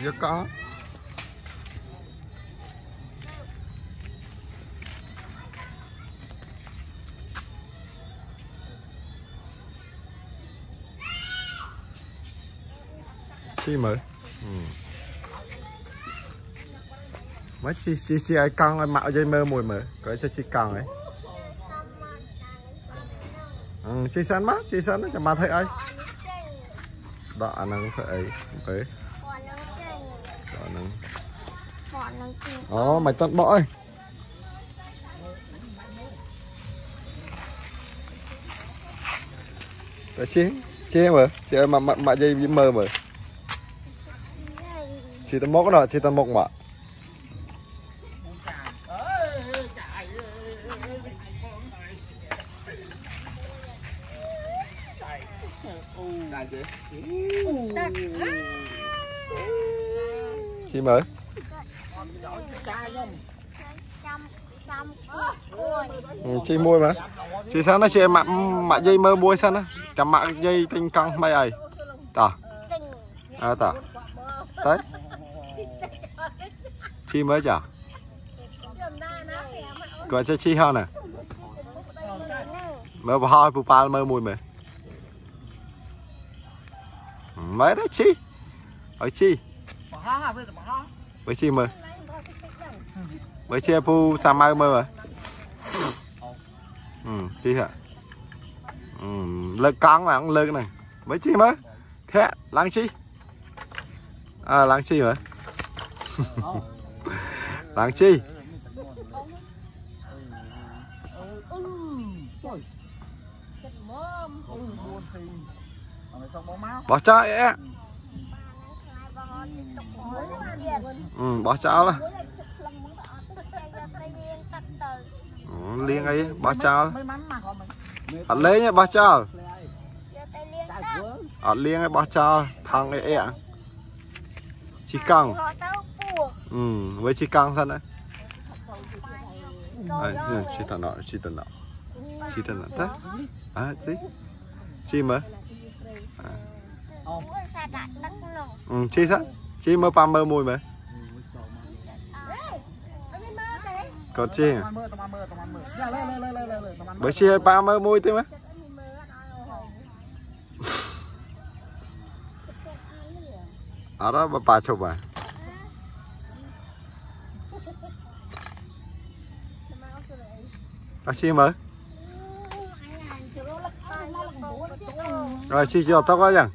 thì rất có. Chi mới ừ. mấy chi chi chi ai căng ai mạo dây mơ mùi mới có cho chi căng ấy. Ừ, chi sẵn mắt chi sẵn nó chẳng mà thấy ai. Đó nó thấy ấy Đó, mày tận bõi. Đó chế, chế mà, chế mà mà mà dây mơ mà. Chị ta móc đó, chị ta móc mà. chị mở Ừ, chị mua mà. Chị sáng nó chị mạ mạ dây mơ mua sáng á chạm mạ dây tinh căng mày ấy. Tả. À tả. Tới chị mới chả? Gọi cho chị hơn nè mơ bà hoa bù pa mơ mùi mày. Mấy đó chị ở chị bởi chị mơ mấy chia phu sao mai mơ à? Ừ chi hả? Ừ lơ con mà không lơ cái này. Mấy chi mới thế lăng chi? À lăng chi mà. Lăng chi? Bỏ chạy, ừ bỏ chạy là ទៅលាងទឹកទៅលាងអីបោះចោលអត់លេងទេបោះចោលអត់លាងទេបោះចោលថងអីអីជីកង់ទៅពោះអឺវាជីកង់សិនណាអាយជីតណោជីតណោជីតណោតាអាជីជីមើអូសាដាក់ទឹកនោះអឺជីសាជីមើប៉ាមើមួយមើ có chi? Bởi chia ba mơ môi thế mà. Ở đó mà bà chụp à? À chi mới rồi chi cho tóc quá chẳng?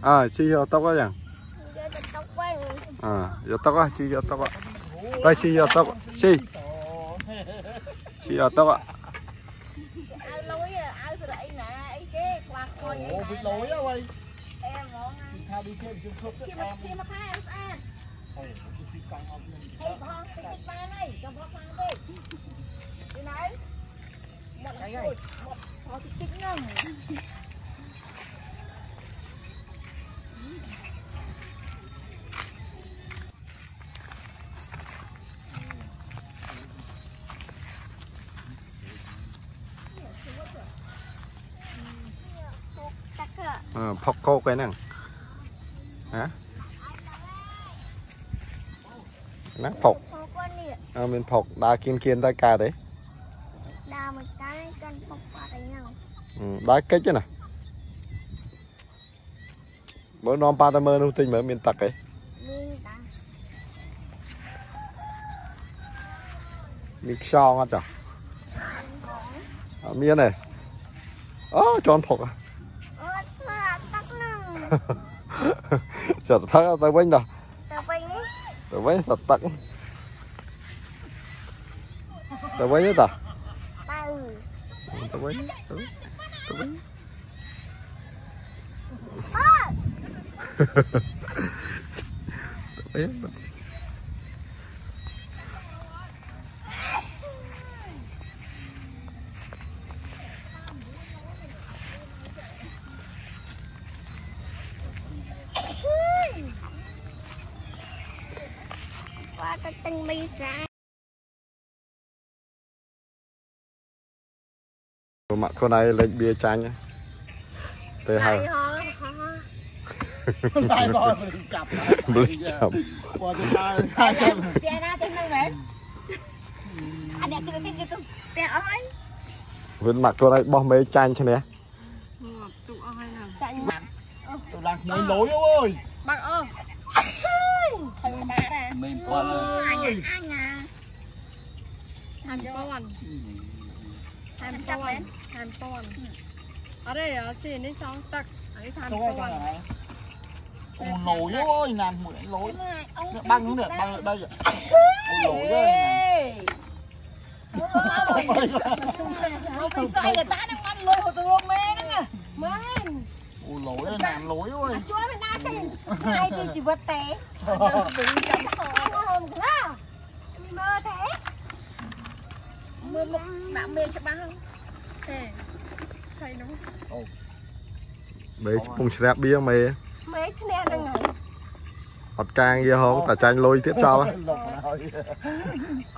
Ờ, à chi cho tóc quá chẳng? À cho tóc quá chi cho tóc quá. Coi xì vào tóc Xì. Xì vào tóc ạ. Ủa bị ផុកកោកឯហ្នឹងហ៎ហ្នឹងផុក Hột con nè អើមានផុកដើរគៀនគៀនទៅកើតទេ Đào một cái cân hột bà đây năng អឺដើរកិច្ចទេណាមើលនាំប៉ាទៅមើលនោះទិញមើលមានទឹកឯង Minh đã មានខ្យងអត់ចាអត់មានទេអូជន់ផុក Ơ là tắc sợ thắc tao quanh đó tao quanh sợ tắc tao quanh đó tao quanh tao quanh à? ừ. ừ, tao ừ, tao quanh ទៅទិញមីស្រាមកខ្លួនឯងលេចបៀចាញ់ទៅហើយតែក៏ចាប់លេចចាប់គាត់ទៅហើយចាប់តែណាទៅនៅមែនអានេះគេទៅគេទៅតែអស់ហើយវិញមកខ្លួនឯងបោះមេចាញ់ឈ្នះទូអស់ហើយចាញ់ទូឡើងក្មួយលយអូយបាក់អស់ ហើយតារាមិនពលអញអញហាំពន់ហាំពន់ហាំពន់អរេអស៊ីនេះសងទឹកអីហាំពន់អូនលយអើយណានមួយលយបាំងនេះបាំងដីអូលយអើយមកមកមកទៅស្អីតានឹងបានលយទៅមកមែនហ្នឹងម៉ែ lối rồi làm lối rồi chúa mình đã chỉnh hai thì chỉ vật té mơ thế mơ mực đã mê cho bao thế thầy đúng không មេស្ពងឆ្រាបបៀមេមេឈ្នះហ្នឹងហើយអត់កាងយាហងតាចាញ់លុយទៀតចោល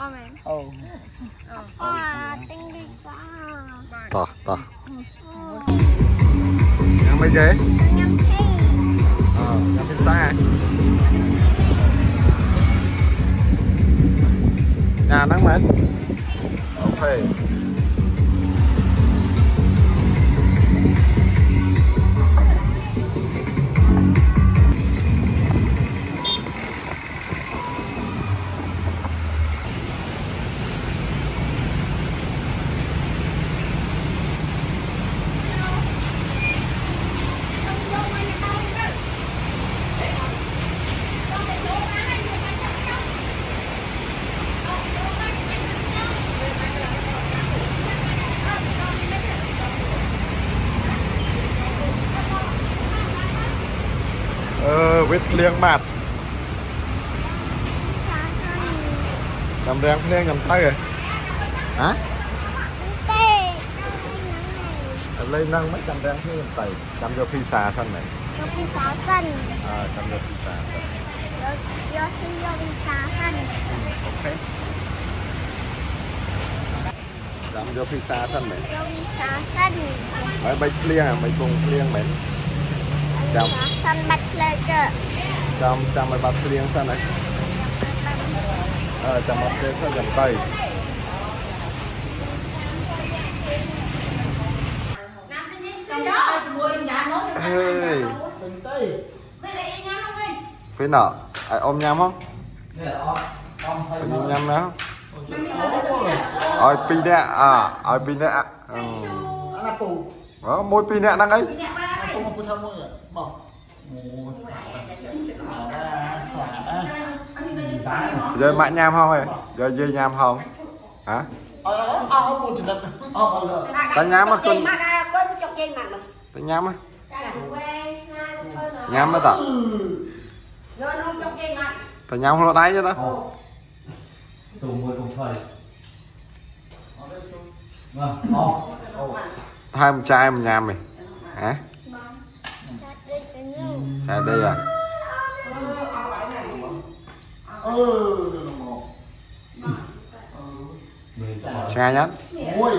អូមែនអូអូអាទិញរីបាតោះតោះ Yang mấy ghế? Ờ, Yang phía xa Nhà nắng mệt Ok. ភ្លៀងបាទតាមរាំងភ្លៀងខ្ញុំទៅហ៎ហ៎ទេឥឡូវនឹងមិនចាំរាំងភ្លៀងខ្ញុំទៅចាំយកភីសាសិនហ្នឹងយកភីសាសិនអើចាំយកភីសាសិនយកយកភីសាសិនអូខេចាំយកភីសាសិនមែនយកភីសាសិនហើយបាច់ភ្លៀងមិនគង់ភ្លៀងមែនចាំសិនបាច់ភ្លើកទេ Chăm. chăm mấy bạch liêng sân này? Ờ chăm bạch liêng sân nhầm tay phía nọ ai ôm nhầm không? Phải đi nhầm nào ôi pi nè à ôi pi nè đó môi pi nè đang ấy. À? Giờ mạ nham không ơi giờ dê nham không? Hả? Ta nhám á, con mà mà ta nham á. Nham á ta ta nham không đáy chứ ta tù mùi thời hai một chai, một nham mày. Hả? Chai đây à? Ừ, quả chai nhá Ôi.